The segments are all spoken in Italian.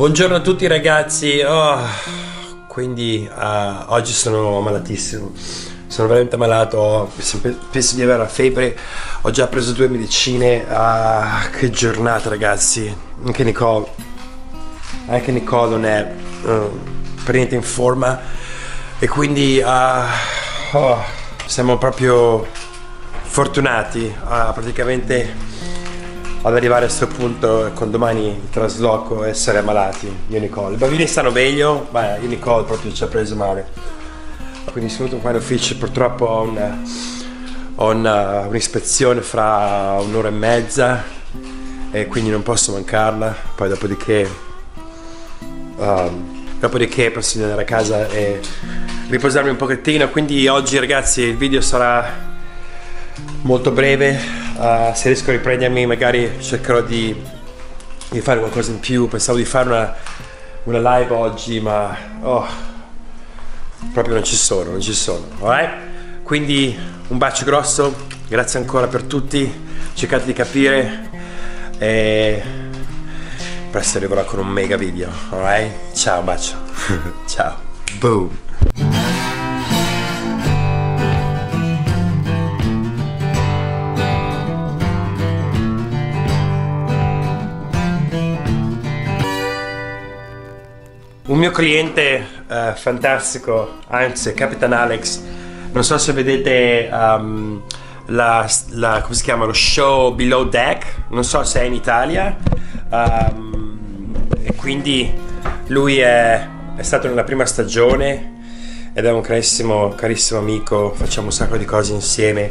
Buongiorno a tutti ragazzi, oh, quindi uh, oggi sono malatissimo, sono veramente malato, penso di avere la febbre, ho già preso due medicine, uh, che giornata ragazzi, anche Nicole, anche Nicole non è uh, per niente in forma. E quindi oh, siamo proprio fortunati. A praticamente ad arrivare a questo punto con domani il trasloco essere malati io Nicole i bambini stanno meglio ma io Nicole proprio ci ha preso male. Quindi sono venuto qua in ufficio purtroppo ho, una, ho una, un'ispezione fra un'ora e mezza e quindi non posso mancarla. Poi dopodiché um, dopodiché posso andare a casa e riposarmi un pochettino. Quindi oggi ragazzi il video sarà molto breve Uh, se riesco a riprendermi magari cercherò di, di, fare qualcosa in più. Pensavo di fare una, una live oggi, ma oh, proprio non ci sono, non ci sono. Alright? Quindi un bacio grosso, grazie ancora per tutti, cercate di capire e presto arriverò con un mega video, alright? Ciao, bacio. Ciao. Boom. Un mio cliente uh, fantastico, anzi Capitan Alex, non so se vedete um, la, la, come si chiama, lo show Below Deck, non so se è in Italia, um, e quindi lui è, è, stato nella prima stagione ed è un carissimo, carissimo amico, facciamo un sacco di cose insieme.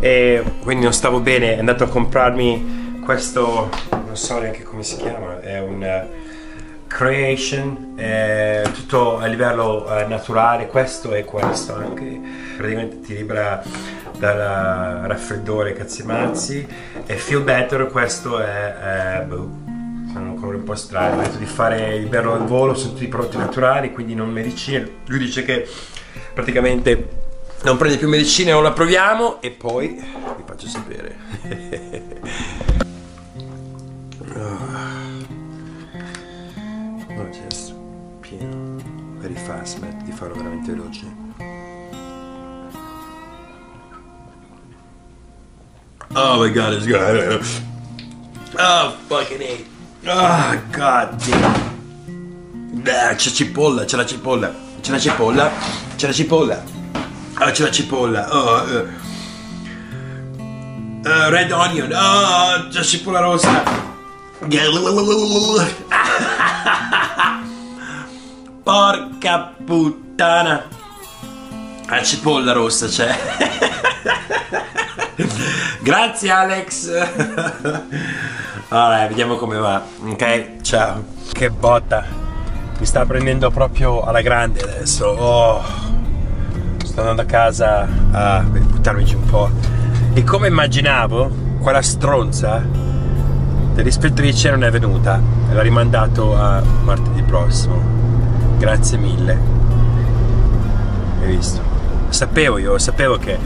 E quindi non stavo bene, è andato a comprarmi questo, non so neanche come si chiama, è un creation, eh, tutto a livello eh, naturale, questo e questo anche, praticamente ti libera dal raffreddore cazzi mazzi e feel better questo è, è boh, sono colori un po' strani, ho detto di fare il berlo al volo, sono tutti prodotti naturali, quindi non medicine, lui dice che praticamente non prende più medicine, non la proviamo e poi vi faccio sapere. very fast, smetti di farlo veramente veloce. Oh my god, it's good. Oh fucking hate. Oh god damn. Ah, c'è cipolla, c'è la cipolla, c'è la cipolla, c'è la cipolla. Oh, c'è la cipolla. Oh, uh. Uh, red onion. Oh, c'è la cipolla rossa. Porca puttana. La cipolla rossa c'è. Grazie Alex. Allora, vediamo come va. Ok, ciao. Che botta. Mi sta prendendo proprio alla grande adesso. Oh. Sto andando a casa a buttarmi giù un po'. E come immaginavo, quella stronza dell'ispettrice non è venuta. L'ha rimandato a martedì prossimo grazie mille. Hai visto? Sapevo io sapevo che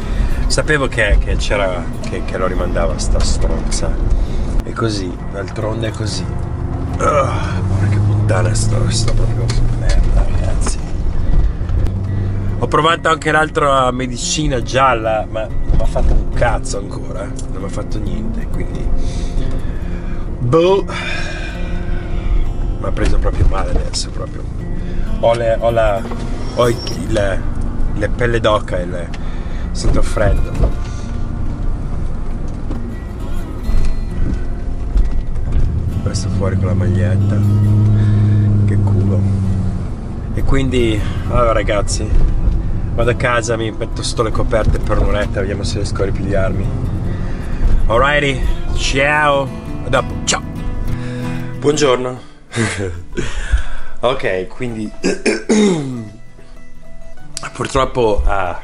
sapevo che, che c'era che, che, lo rimandava sta stronza. E così d'altronde è così. Oh, porca puttana sto, sto proprio merda ragazzi. Ho provato anche l'altra medicina gialla ma non mi ha fatto un cazzo ancora non mi ha fatto niente quindi boh. Mi ha preso proprio male adesso proprio ho, le, ho, la, ho il, le pelle d'oca e le, sento freddo. Questo fuori con la maglietta. Che culo. E quindi, allora ragazzi, vado a casa, mi metto sotto le coperte per un'oretta, vediamo se riesco a ripigliarmi. Alrighty, ciao, a dopo, ciao. Buongiorno. Ok, quindi purtroppo uh,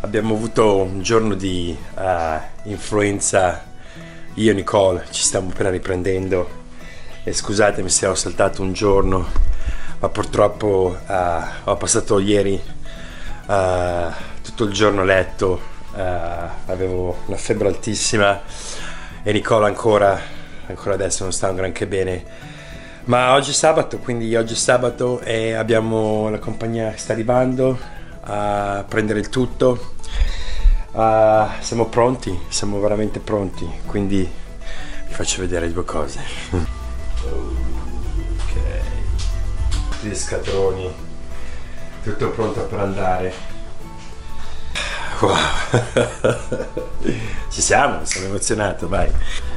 abbiamo avuto un giorno di uh, influenza. Io e Nicole ci stiamo appena riprendendo. E scusatemi se ho saltato un giorno, ma purtroppo uh, ho passato ieri tutto il giorno a letto, avevo una febbre altissima. E Nicole ancora, ancora adesso non sta granché bene Ma oggi è sabato, quindi oggi è sabato e abbiamo la compagnia che sta arrivando a prendere il tutto. Uh, siamo pronti, siamo veramente pronti, quindi vi faccio vedere due cose. ok, gli scatoloni, tutto pronto per andare. Wow, ci siamo, sono emozionato, vai.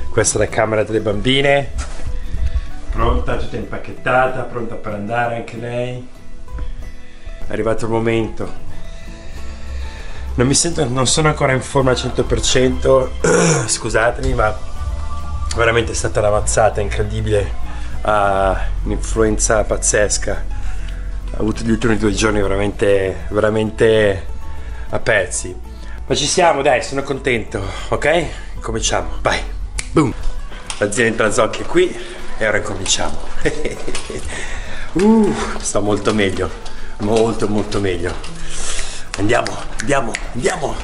Questa è la camera delle bambine, pronta, tutta impacchettata, pronta per andare anche lei. È arrivato il momento, non mi sento, non sono ancora in forma al 100%, scusatemi, ma veramente è stata una mazzata incredibile, uh, un'influenza pazzesca. Ho avuto gli ultimi due giorni veramente, veramente a pezzi. Ma ci siamo, dai, sono contento, ok? Cominciamo, vai, boom! L'azienda Zocchi è qui e ora cominciamo. uh, sto molto meglio, molto molto meglio. Andiamo, andiamo, andiamo.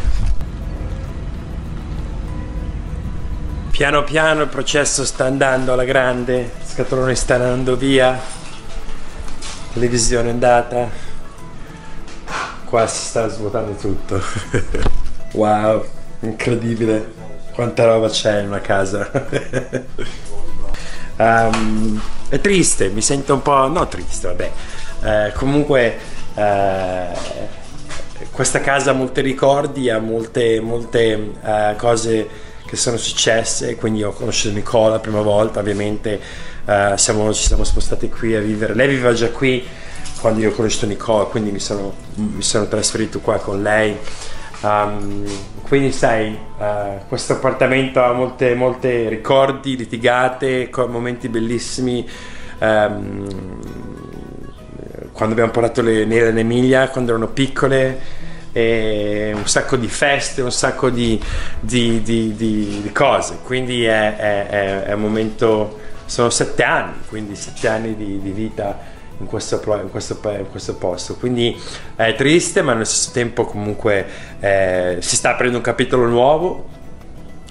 Piano piano il processo sta andando alla grande, il scatolone sta andando via, televisione è andata, qua si sta svuotando tutto. wow, incredibile, quanta roba c'è in una casa. um, è triste, mi sento un po', no triste, vabbè, uh, comunque... Uh, questa casa ha molti ricordi, ha molte, molte uh, cose che sono successe, quindi ho conosciuto Nicola la prima volta, ovviamente uh, siamo, ci siamo spostati qui a vivere, lei viveva già qui quando io ho conosciuto Nicola, quindi mi sono, mi sono trasferito qua con lei. Um, quindi sai, uh, questo appartamento ha molte, molte ricordi, litigate, momenti bellissimi. Um, quando abbiamo portato le nere in Emilia, quando erano piccole, un sacco di feste, un sacco di, di, di, di cose. Quindi è, è, è, un momento, sono sette anni, quindi sette anni di, vita in questo, in, questo, in questo, posto. Quindi è triste, ma allo stesso tempo comunque eh, si sta aprendo un capitolo nuovo.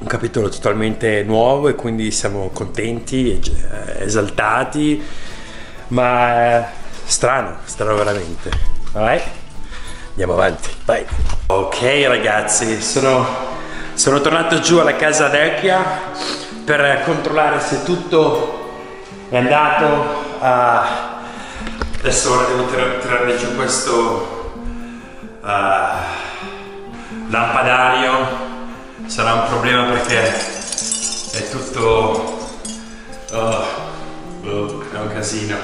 Un capitolo totalmente nuovo e quindi siamo contenti, eh, esaltati, ma strano, strano veramente. Alright? Andiamo avanti, vai. Ok ragazzi, sono, sono tornato giù alla casa vecchia per controllare se tutto è andato. Uh, adesso ora devo tir tirare giù questo uh, lampadario. Sarà un problema perché è tutto... Oh, oh, è un casino.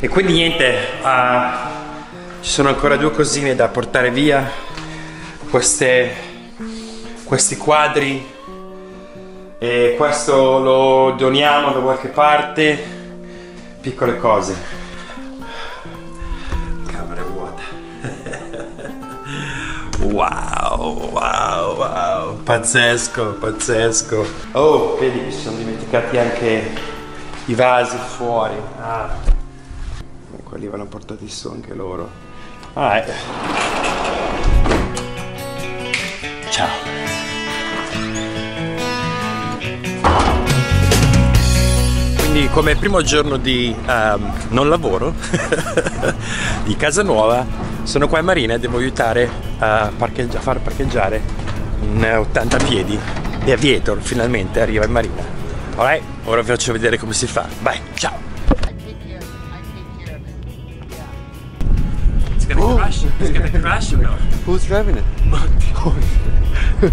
E quindi niente, uh, ci sono ancora due cosine da portare via. Queste, questi quadri. E questo lo doniamo da qualche parte. Piccole cose. Wow, wow, wow. Pazzesco, pazzesco. Oh, vedi, mi sono dimenticati anche i vasi fuori. Ah quelli vanno portati su anche loro. Ah, eh. Ciao. Quindi come primo giorno di um, non lavoro di casa nuova sono qua in marina e devo aiutare a, a far parcheggiare un 80 piedi di Aviator finalmente arriva in marina. Alright, ora vi faccio vedere come si fa. Vai, ciao! oh. crash. It's gonna crash or no? Who's driving it?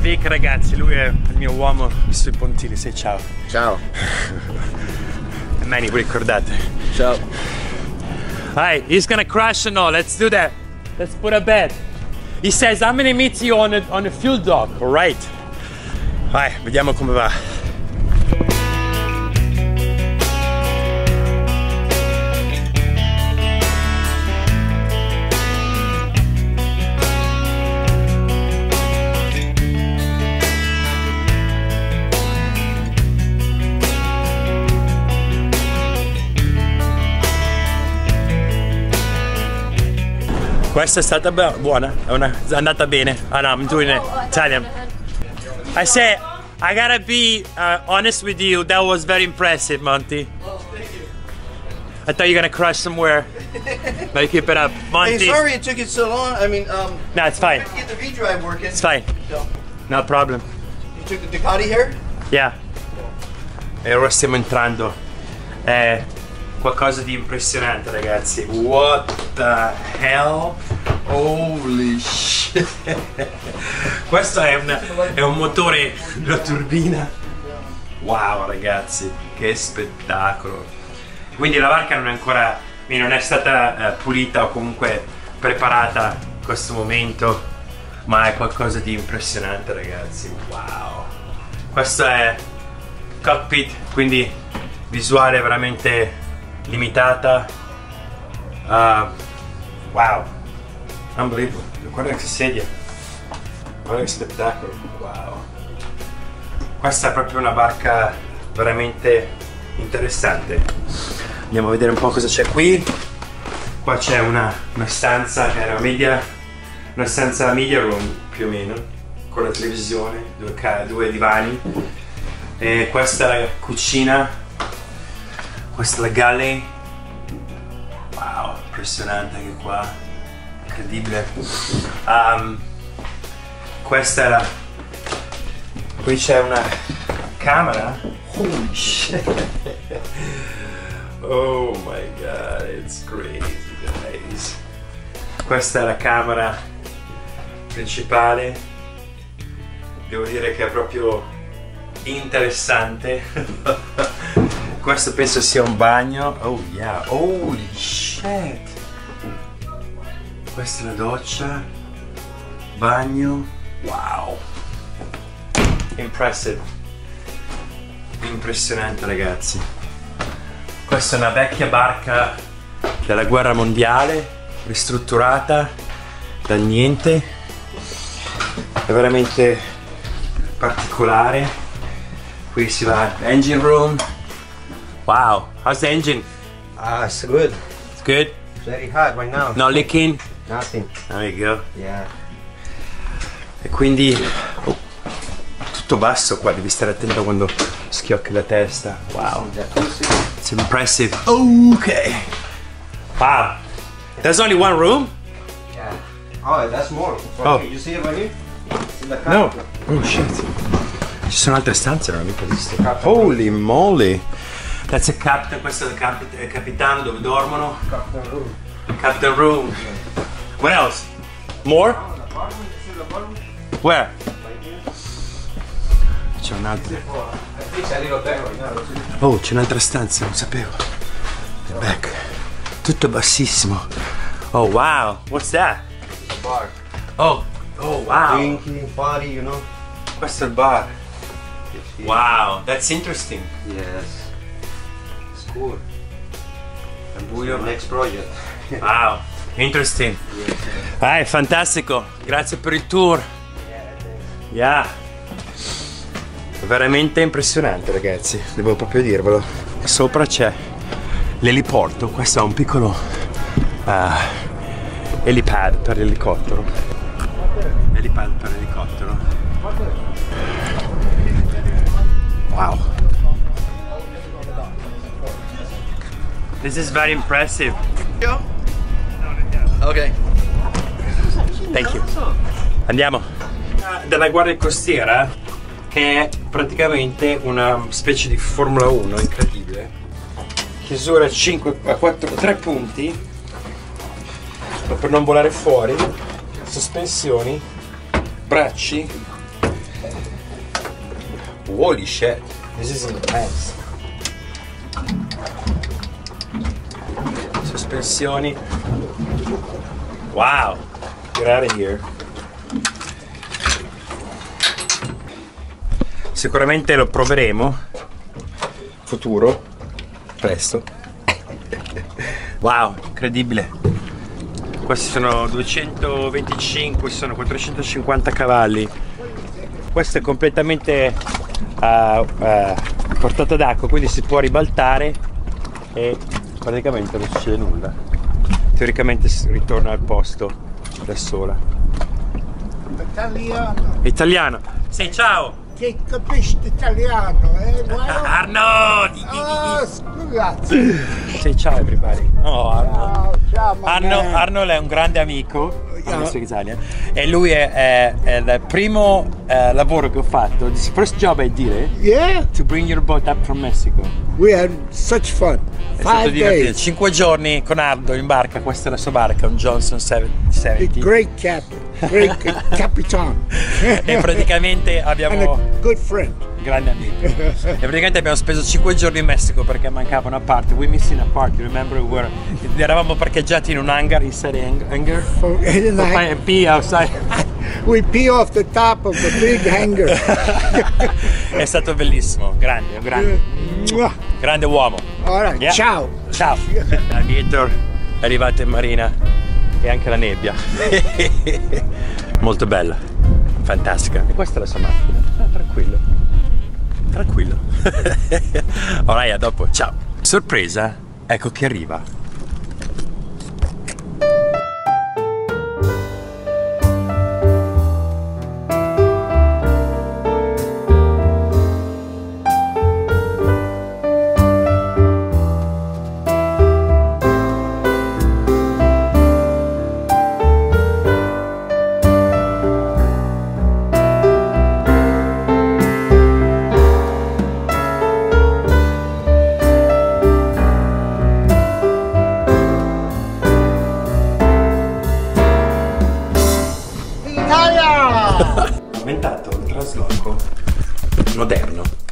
Vic ragazzi, lui è il mio uomo sui pontili, sei ciao. Ciao. e Manny, vi ricordate? Ciao. Hi, he's gonna crash or no? Let's do that. Let's put a bed. He says, I'm gonna meet you on a, on a fuel dock. Alright. Vai, vediamo come va. Questa è stata buona, è, una, è andata bene. Ah no, I'm doing it Italian. I say, I gotta be uh, honest with you. That was very impressive, Monty. Oh. I thought you were gonna crush somewhere. but you keep it up, Monty. Hey, sorry it took you so long. I mean, um, No, it's fine. get the V drive working. It's fine. So, No problem. you took the Ducati here? Yeah. E ora stiamo entrando. È qualcosa di impressionante, ragazzi. What the hell? Holy shit. Questo è un, è un motore, una turbina. Wow, ragazzi, che spettacolo. Quindi la barca non è ancora, non è stata eh, pulita o comunque preparata in questo momento, ma è qualcosa di impressionante, ragazzi. Wow. Questo è cockpit, quindi visuale veramente limitata. Uh, wow, unbelievable. Guarda che sedia, guarda che spettacolo. Wow, questa è proprio una barca veramente interessante. Andiamo a vedere un po' cosa c'è qui. Qua c'è una, una stanza che era media, una stanza media room più o meno, con la televisione, due, due divani. E questa è la cucina, questa è galley. Wow, impressionante anche qua, incredibile. Um, questa è la... Qui c'è una camera. Holy shit. Oh my god, it's crazy guys. Questa è la camera principale. Devo dire che è proprio interessante. Questo penso sia un bagno. Oh yeah, holy shit. Questa è la doccia. Bagno. Wow. Impressive. Impressionante ragazzi. Questa è una vecchia barca della guerra mondiale, ristrutturata dal niente. È veramente particolare. Qui si va engine room. Wow, how's the engine? Ah, it's good. It's good. Very hot right now. No leaking. Nothing. There you go. Yeah. E quindi oh, tutto basso qua, devi stare attento quando schiocchi la testa. Wow. It's impressive. Okay. Wow. There's only one room? Yeah. Oh, that's more. Oh. You see it right here? See the cup? No. Oh shit. Ci sono altre stanze, non mica visto. Holy moly. That's a captain, questo è il cap- il capitano dove dormono. Captain room. Captain room. What else? More? Oh, the bottom. You see the bottom? Where? C'è un'altra. Oh, I fix a little bed right now. See? Oh, c'è un'altra stanza, non sapevo. The back. Tutto bassissimo. Oh wow, what's that? Bar. Oh, oh wow. Drinking, party, you know? Questo è il bar. Wow, that's interesting. Yes. Cool. È Your next project. Wow, interesting. Ah, è fantastico. Grazie per il tour. Yeah. Veramente impressionante, ragazzi. Devo proprio dirvelo. Sopra c'è l'eliporto. Questo è un piccolo ah, helipad per l'elicottero. Helipad per l'elicottero. Wow. This is very impressive. Okay. Thank you. Andiamo. Della Guardia Costiera, che è praticamente una specie di Formula 1 incredibile. Chiusura a 5 a 4 3 punti per non volare fuori. Sospensioni, bracci. Holy shit. This is intense. Sospensioni. Wow. Get out of here. Sicuramente lo proveremo. Futuro. Presto. Wow, incredibile. Questi sono 225, sono 450 cavalli. Questo è completamente a portata d'acqua, quindi si può ribaltare e praticamente non succede nulla. Teoricamente ritorna al posto da sola. Italiano. Italiano. Sì, ciao. che capisci italiano, eh? Guarda. Arno! di- di- di- Oh, scusate. Say ciao everybody. Oh, Arno. Ciao, ciao, Arno. Arnold è un grande amico In Italia, e lui è, è- è il primo eh, lavoro che ho fatto. The first job did it, Yeah, to bring your boat up from Mexico. we had such fun. È stato Five divertente. days. Cinque giorni con Ardo in barca, questa è la sua barca, un Johnson 70. Great captain, great ca- capitan. E praticamente and abbiamo a good friend. Grande amico. e praticamente abbiamo speso 5 giorni in Messico perché mancava una parte. We missing a part, you remember? We were, eravamo parcheggiati in un hangar, inside hang- hangar. For- fine pee outside. we pee off the top of the big hangar. È stato bellissimo, grande, un grande, grande uomo. Right, Yeah. ciao. Ciao. L'aviator è arrivato in marina e anche la nebbia. Molto bella, fantastica. E questa è la sua macchina. Ah, tranquillo. Tranquillo. Alright, a dopo. Ciao. Sorpresa, ecco che arriva.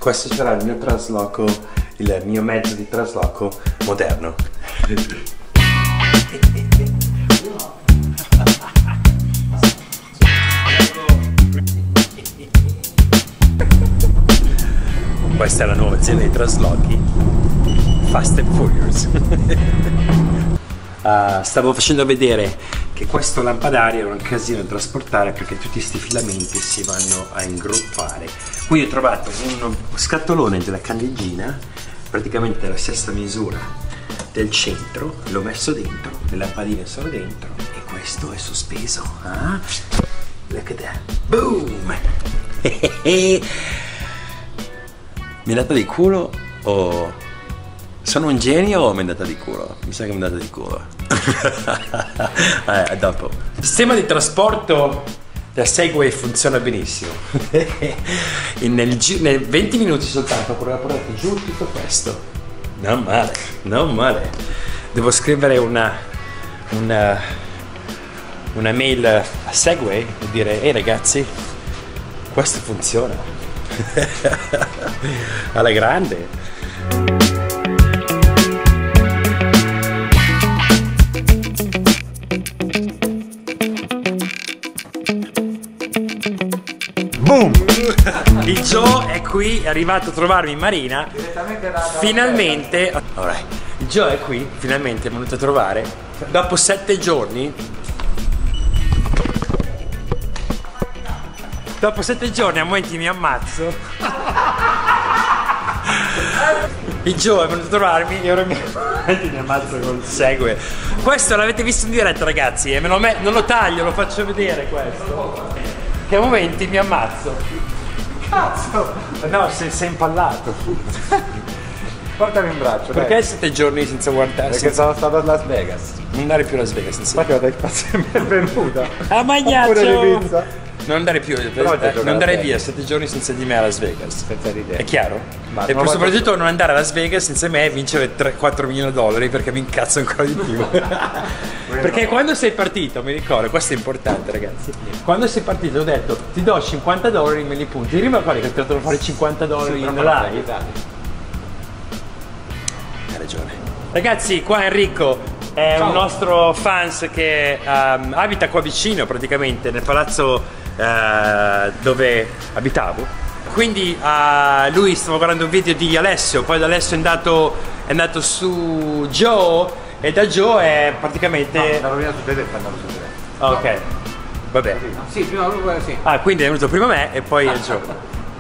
Questo sarà il mio trasloco, il mio mezzo di trasloco moderno. Questa è la nuova azienda di traslochi Fast and Furious. Ah, stavo facendo vedere che questo lampadario era un casino da trasportare perché tutti questi filamenti si vanno a ingroppare. Qui ho trovato uno scatolone della candeggina, praticamente della stessa misura del centro, l'ho messo dentro, le lampadine sono dentro e questo è sospeso. Ah? Look at that. Boom! Mi è andata di culo o sono un genio o mi è andata di culo? Mi sa che mi è andata di culo. eh, dopo. Il sistema di trasporto del Segway funziona benissimo. In nel, nel 20 minuti soltanto ho portato giù tutto questo. Non male, non male. Devo scrivere una, una, una mail a Segway e dire, ehi ragazzi, questo funziona. Alla grande. Qui, è arrivato a trovarmi in marina. Finalmente. Il Joe è qui, finalmente è venuto a trovare. Dopo sette giorni. Dopo sette giorni a momenti mi ammazzo. Il Joe è venuto a trovarmi e ora mi, mi ammazzo col segue. Questo l'avete visto in diretta ragazzi e me lo me- non lo taglio, lo faccio vedere questo. Che a momenti mi ammazzo. Cazzo! No, sei, sei impallato. Portami in braccio. dai. Perché sette giorni senza guardare? Perché Senza sono stato a Las Vegas. non andare più a Las Vegas insieme. Infatti ho detto spazio benvenuta. Oppure magnaccio! di pizza. Non andare più, eh, non andare via sette giorni senza di me a Las Vegas. Senza di te. È chiaro? Ma e poi soprattutto non andare a Las Vegas senza me e vincere 3, 4 milioni di dollari perché mi incazzo ancora di più. perché quando sei partito, mi ricordo, questo è importante ragazzi, quando sei partito ho detto ti do 50 dollari me li punti, ti ricordi che ho fuori 50 dollari in live? Hai ragione. Ragazzi, qua Enrico è un nostro fans che ehm, abita qua vicino praticamente nel palazzo eh, dove abitavo. Quindi eh, lui stava guardando un video di Alessio, poi da Alessio è andato, è andato su Joe e da Joe è praticamente... L'hanno rovinato tutte e due e andato su te. Ok, vabbè. Sì, prima lui sì. Ah, quindi è venuto prima me e poi Joe.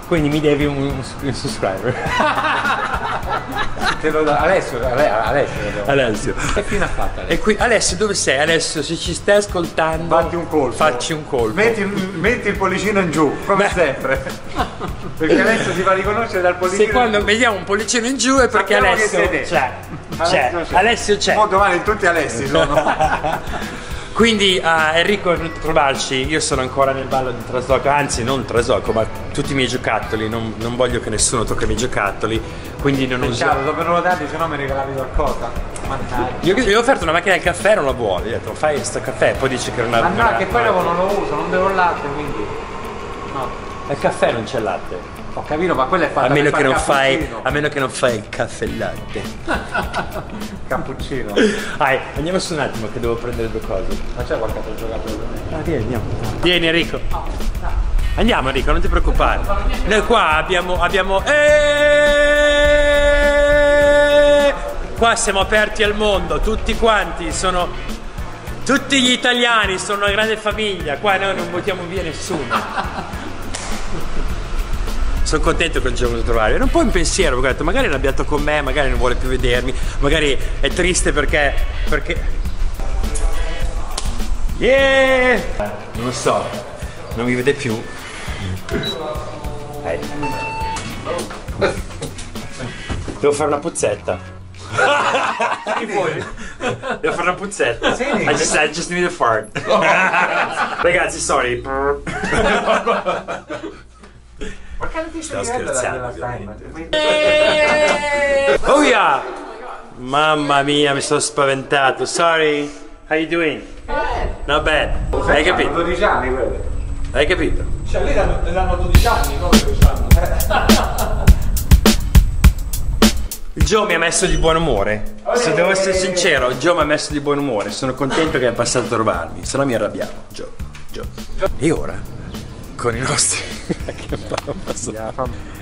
Quindi mi devi un, un subscriber. Te lo da Alessio, Ale- Alessio. Alessio. Che fine ha fatto Alessio? E qui, Alessio, dove sei? Alessio, se ci stai ascoltando, Fatti un colpo. Facci un colpo. Metti, metti il pollicino in giù, come Beh. sempre. Perché Alessio si fa riconoscere dal pollicino Se quando vediamo un pollicino in giù è perché Sappiamo Alessio c'è. Alessio C'è. Alessio c'è. Domani tutti Alessi sono. Quindi ah, Enrico è venuto a trovarci, io sono ancora nel ballo di trasloco, anzi non trasloco, ma tutti i miei giocattoli, non, non voglio che nessuno tocca i miei giocattoli, quindi non uso... Ciao, dovevo darti, se no mi regalavi qualcosa. Mannaggia. Io gli ho offerto una macchina del caffè, non la vuole, gli ho detto fai sto caffè, poi dice che non ha... Ma no, che poi dopo non lo uso, non bevo il latte, quindi. No. Il caffè non c'è latte. Ho capito, ma quella è fatta A meno, che non fai, a meno che non fai il caffè latte. Cappuccino. Dai, andiamo su un attimo che devo prendere due cose. Ma c'è qualche altro giocatore? Ah, vieni, andiamo. Vieni Enrico. Andiamo Enrico, non ti preoccupare. Noi qua abbiamo... abbiamo... Eh! Qua siamo aperti al mondo, tutti quanti sono... Tutti gli italiani sono una grande famiglia, qua noi non buttiamo via nessuno. Sono contento che il giorno di trovare. Era un po' in pensiero, perché ho detto, magari è arrabbiato con me, magari non vuole più vedermi, magari è triste perché. perché. Yeah! Non lo so, non mi vede più. Dai. Devo fare una puzzetta. Devo fare una puzzetta. I just, I just need a fart. Ragazzi, sorry. Sto scherzando, Oh yeah! Mamma mia, mi sono spaventato. Sorry. How you doing? Not bad. Hai capito? 12 anni quello. Hai capito? Cioè, lì danno 12 anni, non 12 anni. Joe mi ha messo di buon umore. Se devo essere sincero, Joe mi ha messo di buon umore. Sono contento che è passato a trovarmi, se no mi arrabbiamo. Joe, Joe. E ora, con i nostri.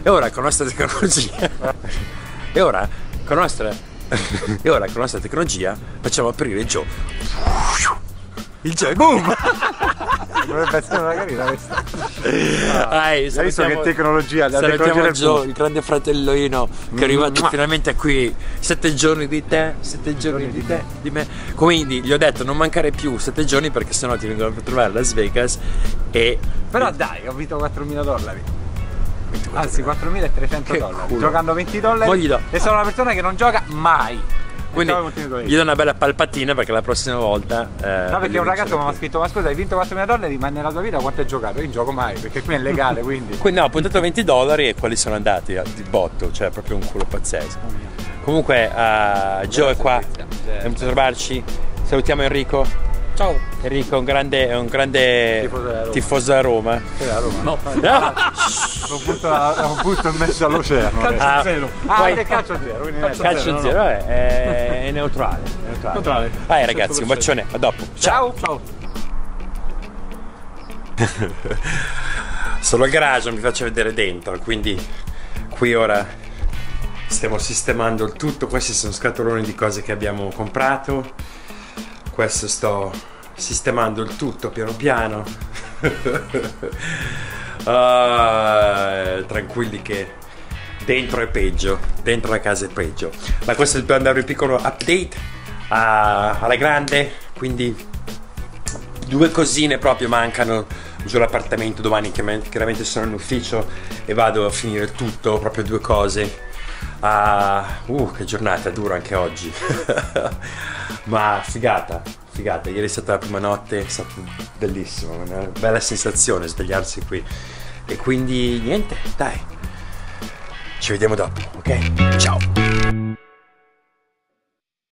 E ora con la nostra tecnologia. E ora con la nostra. E ora con la nostra tecnologia facciamo aprire Joe. Il Joe, boom! Dovrebbe essere una carina questa. Hai visto che tecnologia, la Salutiamo tecnologia fumo. il grande fratellino che è arrivato finalmente qui. Sette giorni di te, sette giorni di te, di me. Quindi gli ho detto non mancare più sette giorni perché sennò ti vengono a trovare a Las Vegas e Però dai, ho vinto 4.000 dollari. Anzi, 4.300 Che dollari. culo. Giocando 20 dollari. E sono una persona che non gioca mai. Quindi gli do una bella palpatina perché la prossima volta eh, No, perché un ragazzo mi ha scritto: Ma scusa, hai vinto 4.000 dollari, ma nella tua vita quanto hai giocato? Io non gioco mai, perché qui è legale, quindi. Quindi no, ho puntato 20 dollari e quelli sono andati a- di botto, cioè proprio un culo pazzesco. Comunque eh, Joe è qua, è venuto a trovarci. Salutiamo Enrico. Ciao. Enrico è un grande, è un grande Tifoso della Roma. tifoso della Roma. Era a Roma. No, No. un punto in mezzo all'oceano. Ah, Ah, poi- è calcio zero, è- Calcio zero, vabbè, è, è neutrale. è neutrale. Neutrale. Vai ragazzi, un bacione, a dopo. Ciao. Ciao. Sono al garage, non vi faccio vedere dentro, quindi qui ora stiamo sistemando il tutto. Questi sono scatoloni di cose che abbiamo comprato. Questo sto sistemando il tutto piano piano. Ah, tranquilli che dentro è peggio, dentro la casa è peggio. Ma questo è il un piccolo update ah, alla grande, quindi due cosine proprio mancano giù all'appartamento domani chiaramente sono in ufficio e vado a finire tutto proprio due cose Ah, uh che giornata dura anche oggi. Ma figata figata. Ieri è stata la prima notte è stato bellissimo una bella sensazione svegliarsi qui. E quindi niente dai. Ci vediamo dopo ok? Ciao